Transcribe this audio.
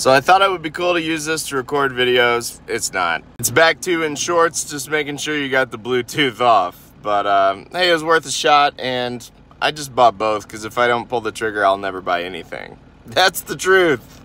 So I thought it would be cool to use this to record videos. It's not. It's back to in shorts, just making sure you got the Bluetooth off. But um, hey, it was worth a shot, and I just bought both because if I don't pull the trigger, I'll never buy anything. That's the truth.